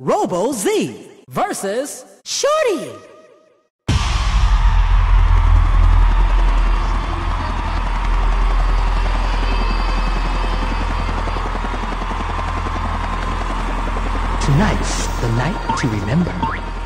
Robo Z versus Shorty. Tonight's the night to remember.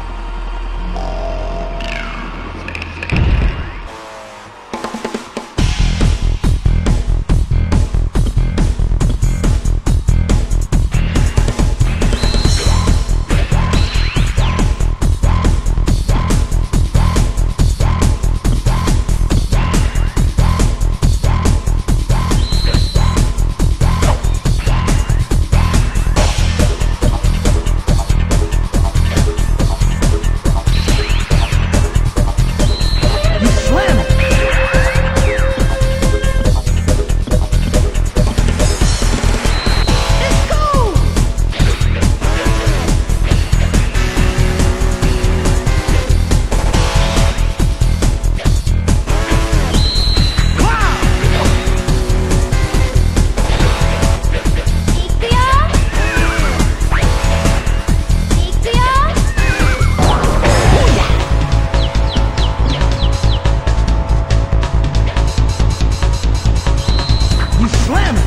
Slam.